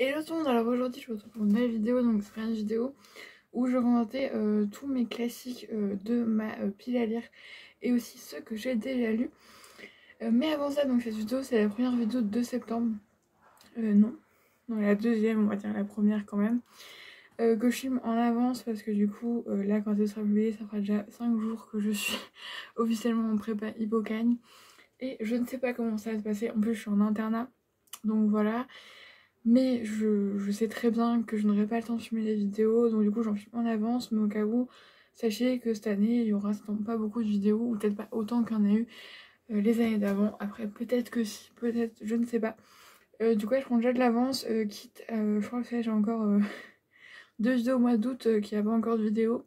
Et le monde, alors aujourd'hui je vous retrouve pour une nouvelle vidéo, donc c'est une vidéo où je commentais euh, tous mes classiques euh, de ma euh, pile à lire et aussi ceux que j'ai déjà lus. mais avant ça, donc cette vidéo c'est la première vidéo de septembre, non, non la deuxième, on va dire la première quand même, que je filme en avance parce que du coup là quand elle sera publiée ça fera déjà 5 jours que je suis officiellement en prépa hypocagne et je ne sais pas comment ça va se passer, en plus je suis en internat, donc voilà. Mais je, sais très bien que je n'aurai pas le temps de filmer des vidéos, donc du coup j'en filme en avance, mais au cas où, sachez que cette année, il y aura pas beaucoup de vidéos, ou peut-être pas autant qu'il y en a eu euh, les années d'avant. Après, peut-être que si, peut-être, je ne sais pas. Euh, du coup, je prends déjà de l'avance, euh, quitte, je crois que j'ai encore deux vidéos au mois d'août qui n'avaient pas encore de vidéos.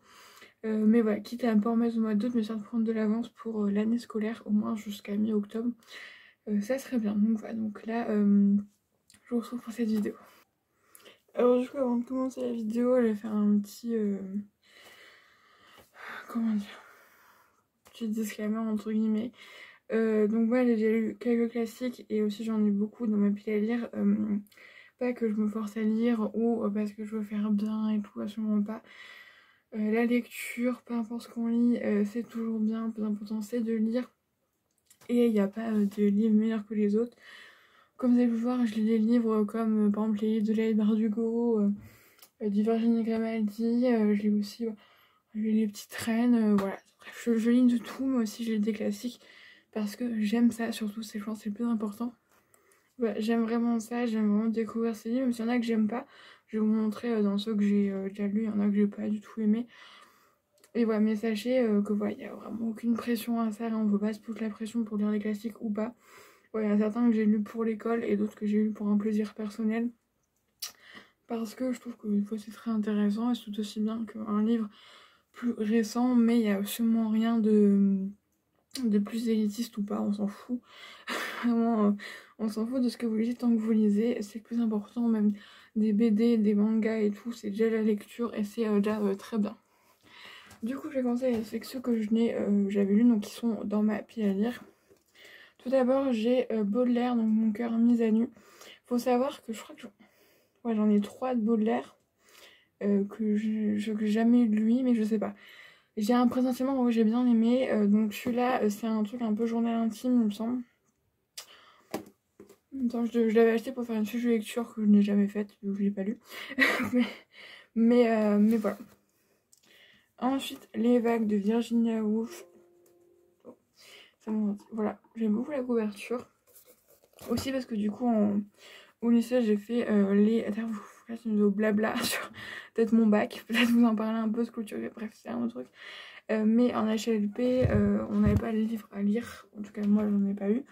mais voilà, quitte à un peu en mettre au mois d'août, mais sans prendre de l'avance pour l'année scolaire, au moins jusqu'à mi-octobre. ça serait bien. Donc voilà, donc là je vous retrouve pour cette vidéo. Alors du coup avant de commencer la vidéo, je vais faire un petit... Euh, comment dire Petit disclaimer entre guillemets. Euh, donc moi j'ai déjà lu quelques classiques et aussi j'en ai beaucoup dans ma pile à lire. Euh, pas que je me force à lire ou parce que je veux faire bien et tout, absolument pas. la lecture, peu importe ce qu'on lit, c'est toujours bien, plus important c'est de lire. Et il n'y a pas de livre meilleur que les autres. Comme vous avez pu voir, je lis des livres comme euh, par exemple les livres de Leila Bardugo, euh, euh, du Virginie Grimaldi, je lis aussi les petites reines, voilà. Bref, je, lis de tout, mais aussi je lis des classiques parce que j'aime ça, surtout c'est c'est le plus important. j'aime vraiment ça, j'aime vraiment découvrir ces livres, même s'il y en a que j'aime pas, je vais vous montrer dans ceux que j'ai déjà lus, il y en a que j'ai pas du tout aimé. Et voilà, mais sachez que voilà, il n'y a vraiment aucune pression à ça, on ne veut pas se foutre la pression pour lire les classiques ou pas. Ouais, il y a certains que j'ai lus pour l'école et d'autres que j'ai lus pour un plaisir personnel. Parce que je trouve que fois c'est très intéressant et c'est tout aussi bien qu'un livre plus récent, mais il n'y a absolument rien de, de plus élitiste ou pas, on s'en fout. Vraiment, euh, on s'en fout de ce que vous lisez tant que vous lisez, c'est plus important, même des BD, des mangas et tout, c'est déjà la lecture et c'est euh, déjà euh, très bien. Du coup, je vais commencer avec ceux que j'avais lus, donc qui sont dans ma pile à lire. Tout d'abord, j'ai euh, Baudelaire, donc mon cœur mis à nu. Faut savoir que je crois que j'en ai trois de Baudelaire euh, que je n'ai jamais eu de lui, mais je sais pas. J'ai un présentiment que j'ai bien aimé, euh, donc celui-là, c'est un truc un peu journal intime, il me semble. je, l'avais acheté pour faire une fiche de lecture que je n'ai jamais faite, donc je l'ai pas lu. mais voilà. Ensuite, Les vagues de Virginia Woolf voilà, j'aime beaucoup la couverture. Aussi parce que du coup, au lycée, j'ai fait euh, les... Attends, vous faites une vidéo blabla sur peut-être mon bac. Peut-être vous en parler un peu, ce tu Bref, c'est un autre truc. Euh, mais en HLP, euh, on n'avait pas le livre à lire. En tout cas, moi, j'en ai pas eu.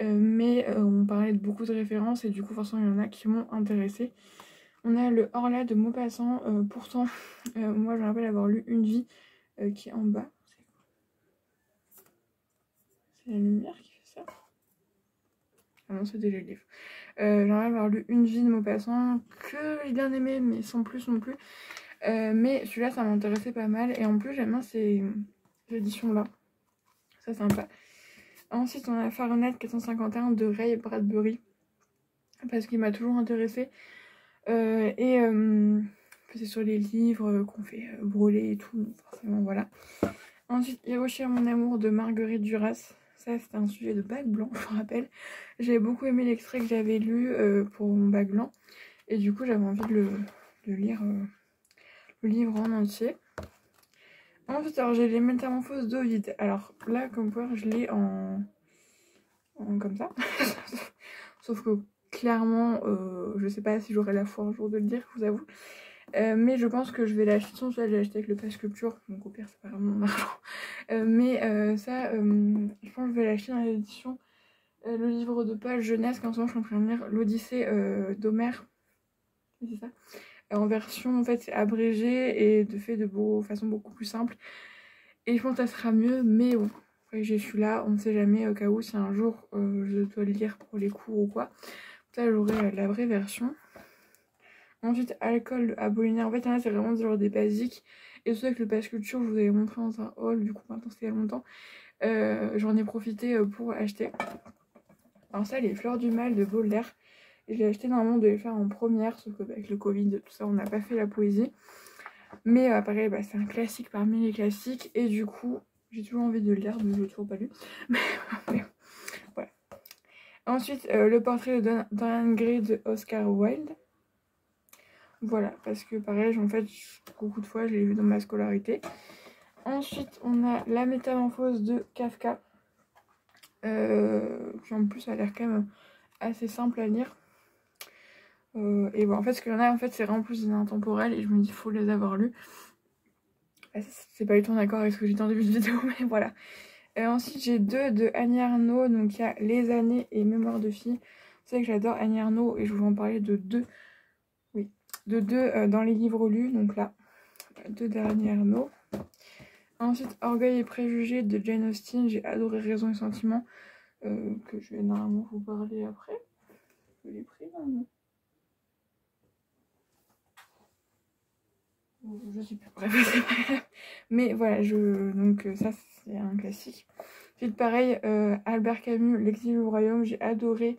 mais on parlait de beaucoup de références et du coup, forcément, il y en a qui m'ont intéressé. On a le Orla de Maupassant. pourtant, moi, je me rappelle avoir lu Une vie qui est en bas la lumière qui fait ça. Ah non, c'est déjà le livre. Euh, J'aimerais avoir lu Une vie de Maupassant, que j'ai bien aimé, mais sans plus non plus. Euh, mais celui-là, ça m'intéressait pas mal. Et en plus, j'aime bien ces éditions-là. Ça, sympa. Ensuite, on a Fahrenheit 451 de Ray Bradbury. Parce qu'il m'a toujours intéressé. Euh, et c'est sur les livres qu'on fait brûler et tout. Forcément, voilà. Ensuite, Hiroshima, mon amour de Marguerite Duras. C'était un sujet de bac blanc, je me rappelle. J'avais beaucoup aimé l'extrait que j'avais lu euh, pour mon bac blanc. Et du coup, j'avais envie de le, lire, euh, le livre en entier. Ensuite, alors j'ai les métamorphoses d'Ovid. Alors là, comme quoi, je l'ai en... comme ça. Sauf que clairement, euh, je sais pas si j'aurai la foi un jour de le dire, je vous avoue. Euh, mais je pense que je vais l'acheter, sans je l'ai acheté avec le pass culture, donc au pire c'est pas vraiment mon argent. Euh, mais euh, ça, je pense que je vais l'acheter dans l'édition le livre de page jeunesse, qu'en ce moment je suis en train de lire l'Odyssée d'Homère. C'est ça. en version en fait abrégée et de fait de façon beaucoup plus simple. Et je pense que ça sera mieux, mais bon, après j'ai celui-là, on ne sait jamais au cas où si un jour je dois le lire pour les cours ou quoi. Là j'aurai la vraie version. Ensuite, alcool apollinaire. En fait, c'est vraiment genre des basiques. Et tout avec le pass culture, je vous avais montré dans un haul, du coup, maintenant c'était longtemps. Euh, j'en ai profité euh, pour acheter. Alors, ça, les fleurs du mal de Baudelaire. L'ai acheté normalement, on devait le faire en première, sauf qu'avec le Covid, tout ça, on n'a pas fait la poésie. Mais euh, pareil, bah, c'est un classique parmi les classiques. Et du coup, j'ai toujours envie de le lire, mais je l'ai toujours pas lu. Ensuite, le portrait de Dorian Gray de Oscar Wilde. Voilà, parce que pareil, en fait, beaucoup de fois, je l'ai vu dans ma scolarité. Ensuite, on a La métamorphose de Kafka. Euh, qui en plus a l'air quand même assez simple à lire. Euh, et bon, en fait, ce qu'il y en a, en fait, c'est vraiment plus des intemporels. Et je me dis, faut les avoir lus. Ah, c'est pas du tout en accord avec ce que j'ai dit en début de vidéo, mais voilà. Euh, ensuite, j'ai deux de Annie Arnaud. Donc, il y a Les années et Mémoire de fille. Vous savez que j'adore Annie Arnaud et je vais en parler de deux. De deux euh, dans les livres lus. Donc là, deux d'Annie Arnaud. Ensuite, Orgueil et préjugés de Jane Austen. J'ai adoré Raison et Sentiment. que je vais normalement vous parler après. Je l'ai pris non je sais plus, bref. Mais voilà, je, donc euh, ça c'est un classique. Ensuite pareil, euh, Albert Camus, L'exil au royaume, j'ai adoré.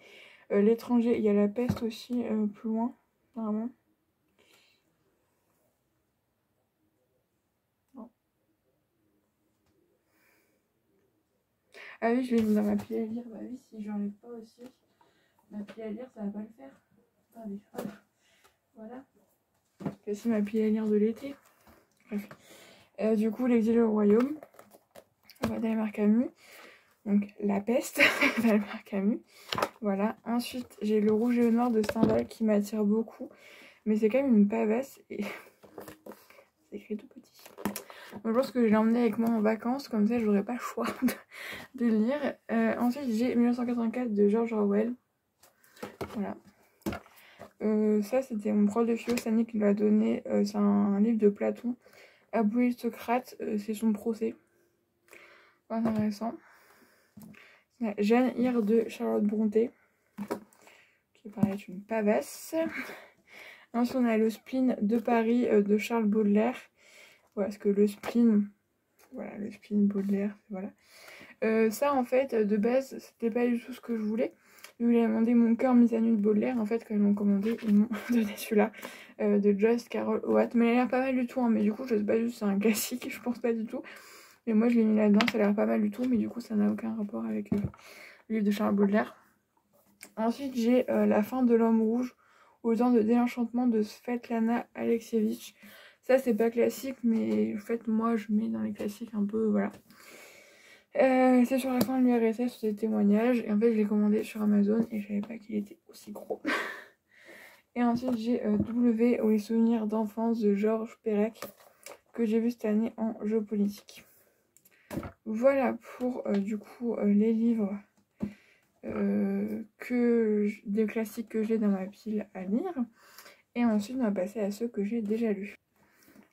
Euh, L'étranger, il y a la peste aussi, plus loin, apparemment. Ah oui, je l'ai mis dans ma pile à lire. Bah oui, si j'enlève pas aussi ma pile à lire, ça va pas le faire. Attendez, Voilà c'est ma pile à lire de l'été. Euh, du coup, l'exil au royaume. d'Albert Camus. Donc, la peste d'Albert Camus. Voilà. Ensuite, j'ai le rouge et le noir de Stendhal qui m'attire beaucoup. Mais c'est quand même une pavasse et c'est écrit tout petit. Je pense que je l'ai emmené avec moi en vacances. Comme ça, j'aurais pas le choix de, lire. Euh, ensuite, j'ai 1984 de George Orwell. Voilà. Euh, ça, c'était mon prof de philo, qui l'a donné. Euh, c'est un, livre de Platon. Aboué Socrate, c'est son procès. Intéressant. Jeanne Hir de Charlotte Bronté, qui paraît être une pavasse. Ensuite, on a le spleen de Paris de Charles Baudelaire. Parce que le spleen, voilà, le spleen Baudelaire, voilà. ça, en fait, de base, c'était pas du tout ce que je voulais. Ils m'ont demandé Mon cœur mis à nu de Baudelaire. En fait, quand ils m'ont commandé, ils m'ont donné celui-là euh, de Just Carol Oates. Mais il a l'air pas mal du tout. Hein. Mais du coup, je sais pas juste, c'est un classique, je pense pas du tout. Mais moi, je l'ai mis là-dedans, ça a l'air pas mal du tout. Mais du coup, ça n'a aucun rapport avec le, livre de Charles Baudelaire. Ensuite, j'ai euh, La fin de l'homme rouge au temps de désenchantement de Svetlana Alexievich. Ça, c'est pas classique, mais en fait, moi, je mets dans les classiques un peu, voilà. Euh, c'est sur la fin de l'URSS, des témoignages. Et en fait, je l'ai commandé sur Amazon et je savais pas qu'il était aussi gros. et ensuite, j'ai euh, W ou les souvenirs d'enfance de Georges Perec que j'ai vu cette année en géopolitique. Voilà pour euh, du coup les livres que des classiques que j'ai dans ma pile à lire. Et ensuite, on va passer à ceux que j'ai déjà lus.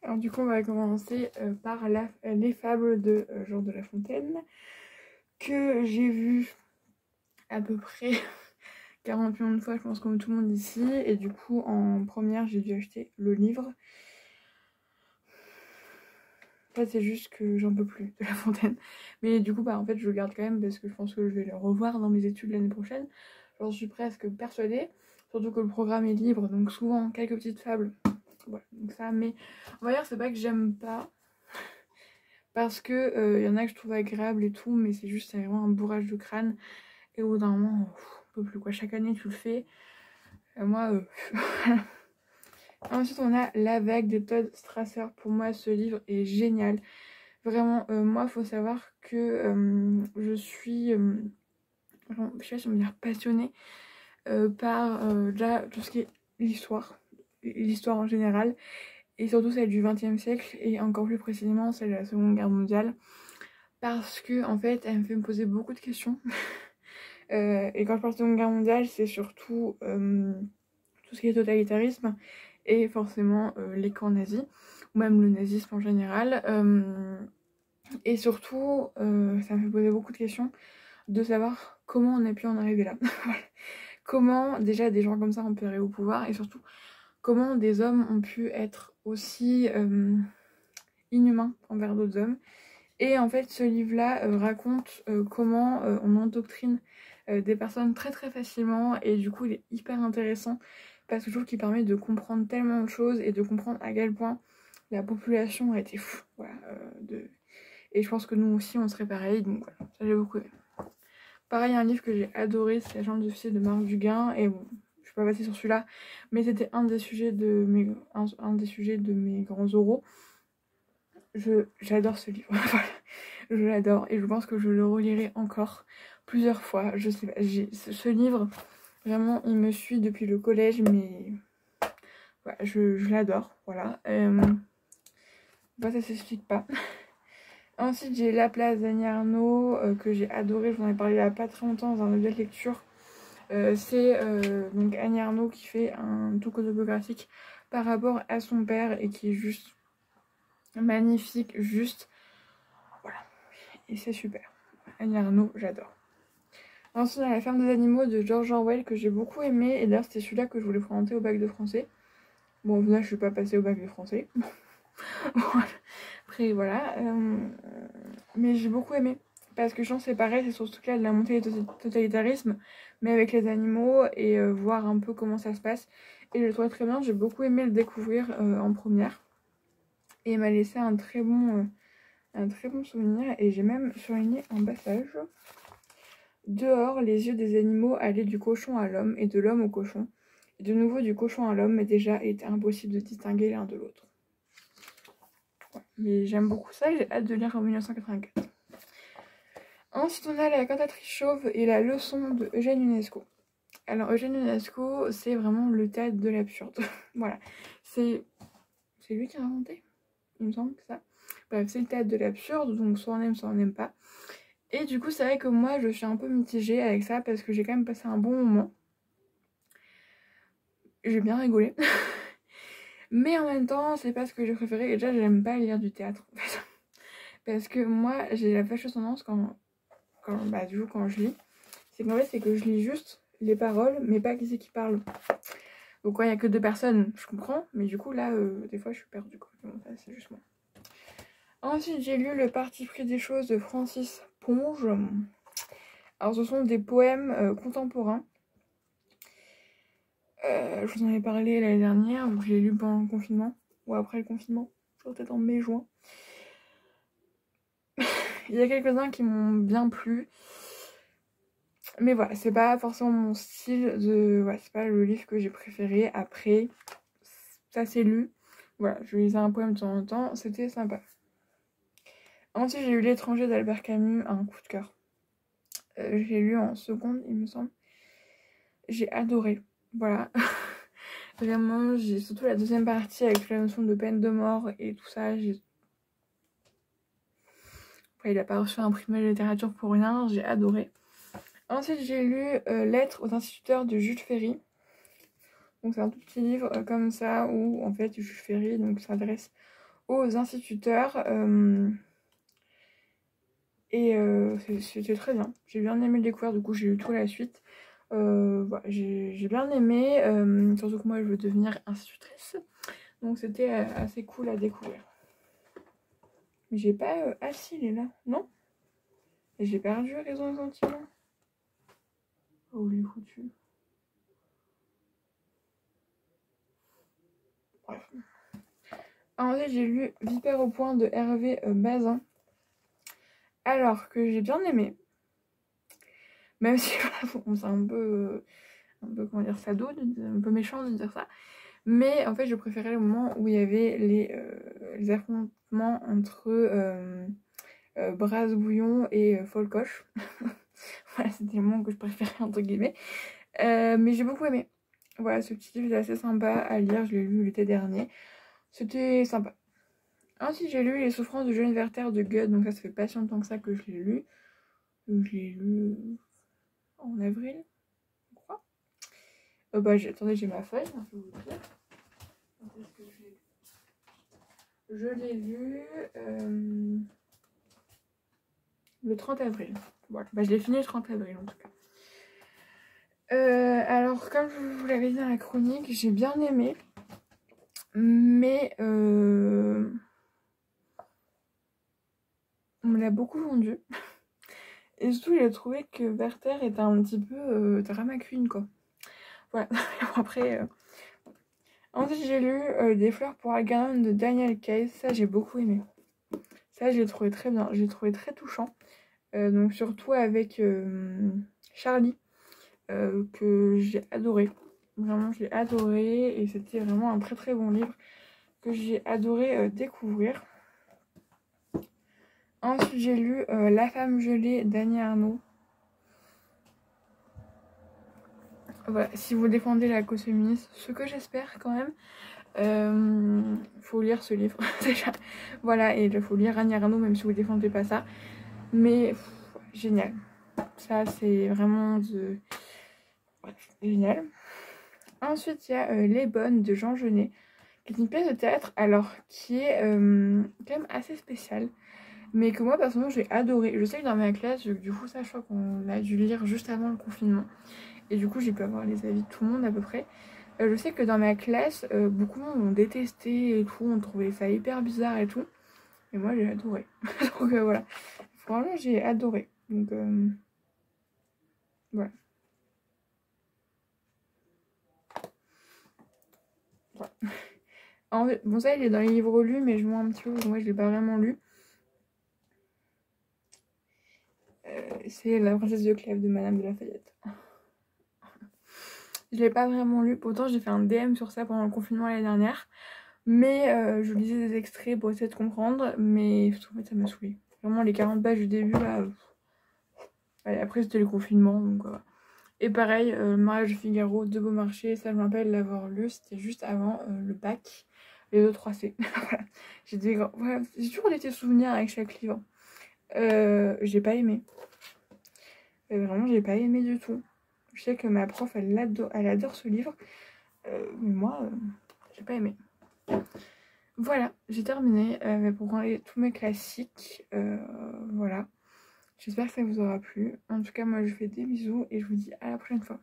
Alors du coup, on va commencer euh, par les fables de euh, Jean de La Fontaine que j'ai vu à peu près 40 millions de fois, je pense comme tout le monde ici. Et du coup, en première, j'ai dû acheter le livre. En c'est juste que j'en peux plus de La Fontaine. Mais du coup, bah, en fait, je le garde quand même parce que je pense que je vais le revoir dans mes études l'année prochaine. J'en suis presque persuadée. Surtout que le programme est libre, donc souvent quelques petites fables voilà, donc ça, mais on va dire, c'est pas que j'aime pas. Parce que il euh, y en a que je trouve agréable et tout, mais c'est juste vraiment un bourrage de crâne. Et au bout d'un moment, on peut plus quoi. Chaque année, tu le fais. moi, euh, Ensuite, on a La vague de Todd Strasser. Pour moi, ce livre est génial. Vraiment, euh, moi, faut savoir que je suis, je sais dire passionnée par déjà tout ce qui est l'histoire l'histoire en général, et surtout celle du XXe siècle, et encore plus précisément celle de la Seconde Guerre mondiale, parce que en fait, elle me fait me poser beaucoup de questions. Euh, et quand je parle de Seconde Guerre mondiale, c'est surtout euh, tout ce qui est totalitarisme, et forcément euh, les camps nazis, ou même le nazisme en général. et surtout, ça me fait poser beaucoup de questions de savoir comment on a pu en arriver là. comment déjà des gens comme ça ont pu arriver au pouvoir, et surtout comment des hommes ont pu être aussi euh, inhumains envers d'autres hommes. Et en fait, ce livre-là euh, raconte euh, comment on endoctrine des personnes très très facilement et du coup il est hyper intéressant parce que je trouve qu'il permet de comprendre tellement de choses et de comprendre à quel point la population a été fou. Et je pense que nous aussi on serait pareil, donc voilà, ça j'ai beaucoup aimé. Pareil, un livre que j'ai adoré, c'est La chambre d'officier de Marc Duguin. Et pas passer sur celui-là, mais c'était un des sujets de mes, un, des sujets de mes grands oraux. J'adore ce livre, je l'adore et je pense que je le relirai encore plusieurs fois. Je sais pas, ce livre, vraiment, il me suit depuis le collège, mais je, l'adore, voilà. Euh, bah, ça s'explique pas. Ensuite, j'ai La place d'Annie Arnaud, euh, que j'ai adoré. Je vous en ai parlé il n'y a pas très longtemps dans un objet de lecture. Euh, c'est euh, donc Annie Arnaud qui fait un tout autobiographique par rapport à son père et qui est juste magnifique, juste. Voilà. Et c'est super. Annie Arnaud, j'adore. Ensuite, a La ferme des animaux de George Orwell que j'ai beaucoup aimé. Et d'ailleurs, c'était celui-là que je voulais présenter au bac de français. Bon, là, je suis pas passée au bac de français. Après, voilà. Euh, mais j'ai beaucoup aimé. Parce que je pense c'est pareil, c'est sur ce cas de la montée du totalitarisme, mais avec les animaux et euh, voir un peu comment ça se passe. Et je le trouvais très bien, j'ai beaucoup aimé le découvrir euh, en première. Et il m'a laissé un très bon, bon souvenir. Et j'ai même surligné un passage. Dehors, les yeux des animaux allaient du cochon à l'homme et de l'homme au cochon. Et de nouveau du cochon à l'homme, mais déjà il était impossible de distinguer l'un de l'autre. Mais j'aime beaucoup ça et j'ai hâte de lire en 1984. Ensuite, on a la cantatrice chauve et la leçon de Eugène UNESCO. Alors, Eugène UNESCO, c'est vraiment le théâtre de l'absurde. voilà. C'est lui qui a inventé Il me semble que ça. Bref, c'est le théâtre de l'absurde, donc soit on aime, soit on n'aime pas. Et du coup, c'est vrai que moi, je suis un peu mitigée avec ça parce que j'ai quand même passé un bon moment. J'ai bien rigolé. Mais en même temps, c'est pas ce que j'ai préféré. Et déjà, j'aime pas lire du théâtre. Parce que moi, j'ai la fâcheuse tendance quand, bah, du coup, quand je lis, c'est qu'en fait, c'est que je lis juste les paroles, mais pas qui c'est qui parle. Donc, quand il y a que deux personnes, je comprends. Mais du coup, là, euh, des fois, je suis perdue. Quoi. c'est. Ensuite, j'ai lu Le Parti pris des choses de Francis Ponge. Alors, ce sont des poèmes euh, contemporains euh, je vous en ai parlé l'année dernière, je l'ai lu pendant le confinement, ou après le confinement, peut-être en mai-juin. Il y a quelques-uns qui m'ont bien plu. Mais voilà, c'est pas forcément mon style de. Voilà, c'est pas le livre que j'ai préféré. Après, ça s'est lu. Voilà, je lisais un poème de temps en temps, c'était sympa. Ensuite, j'ai lu L'étranger d'Albert Camus, un coup de cœur. Euh, j'ai lu en seconde, il me semble. J'ai adoré. Voilà. Vraiment, j'ai surtout la deuxième partie avec la notion de peine de mort et tout ça. Il a pas reçu un prix de littérature pour rien, j'ai adoré. Ensuite, j'ai lu euh, Lettres aux instituteurs de Jules Ferry. Donc, c'est un tout petit livre euh, comme ça où, en fait, Jules Ferry s'adresse aux instituteurs. Euh, et c'était très bien. J'ai bien aimé le découvrir, du coup, j'ai lu tout la suite. J'ai bien aimé, surtout que moi je veux devenir institutrice. Donc c'était assez cool à découvrir. Mais j'ai pas... ah si, il est là. Non? J'ai perdu raison et sentiment. Oh, il est foutu. Bref. Ensuite, j'ai lu Vipère au point de Hervé Bazin. Alors que j'ai bien aimé. Même si c'est un peu, un peu, comment dire, sado, un peu méchant de dire ça. Mais en fait, je préférais le moment où il y avait les, euh, affrontements entre euh, euh Bouillon et euh, Folcoche. voilà, c'était le moment que je préférais, entre guillemets. mais j'ai beaucoup aimé. Voilà, ce petit livre est assez sympa à lire. Je l'ai lu l'été dernier. C'était sympa. Ensuite, j'ai lu Les souffrances de Jeune Werther de Goethe. Donc, ça, ça fait pas si longtemps que ça que je l'ai lu. Je l'ai lu en avril, je crois. Euh, bah, attendez, j'ai ma feuille, je vais vous dire. Je l'ai lu euh, le 30 avril. Voilà, bah, je l'ai fini le 30 avril en tout cas. Euh, alors, comme je vous l'avais dit dans la chronique, j'ai bien aimé. Mais on me l'a beaucoup vendu. Et surtout, j'ai trouvé que Werther était un petit peu euh, drama queen, quoi. Voilà. Après, euh, ensuite, j'ai lu euh, Des fleurs pour Algernon de Daniel Case. Ça, j'ai beaucoup aimé. Ça, j'ai trouvé très bien. J'ai trouvé très touchant. donc, surtout avec Charlie, que j'ai adoré. Vraiment, j'ai adoré. Et c'était vraiment un très très bon livre que j'ai adoré découvrir. Ensuite, j'ai lu euh, La femme gelée d'Annie Arnaud. Voilà, si vous défendez la cause féministe, ce que j'espère quand même, euh, faut lire ce livre déjà. Voilà, et il faut lire Annie Arnaud même si vous défendez pas ça. Mais génial. Ça, c'est vraiment de... génial. Ensuite, il y a euh, Les Bonnes de Jean Genet, qui est une pièce de théâtre, alors qui est quand même assez spéciale mais que moi personnellement j'ai adoré. Je sais que dans ma classe, du coup ça je crois qu'on a dû lire juste avant le confinement et du coup j'ai pu avoir les avis de tout le monde à peu près. Euh, je sais que dans ma classe, euh, beaucoup ont détesté et tout, on trouvait ça hyper bizarre et tout. Et moi j'ai adoré. Donc euh, voilà, franchement j'ai adoré. Donc voilà. En fait, bon ça il est dans les livres lus mais je vois un petit peu, moi je l'ai pas vraiment lu. c'est La princesse de Clèves de Madame de Lafayette. Je l'ai pas vraiment lu, pourtant j'ai fait un DM sur ça pendant le confinement l'année dernière. Mais euh, je lisais des extraits pour essayer de comprendre, mais en fait ça m'a saoulé. Vraiment les 40 pages du début là. après c'était le confinement euh. Et pareil, euh, le mariage de Figaro de Beaumarchais, ça je me rappelle l'avoir lu, c'était juste avant le bac, les deux 3C. J'ai toujours des souvenirs avec chaque livre. j'ai pas aimé. Et vraiment, j'ai pas aimé du tout. Je sais que ma prof, elle adore, ce livre. Euh, mais moi, euh, j'ai pas aimé. Voilà, j'ai terminé euh, pour tous mes classiques. voilà. J'espère que ça vous aura plu. En tout cas, moi, je vous fais des bisous et je vous dis à la prochaine fois.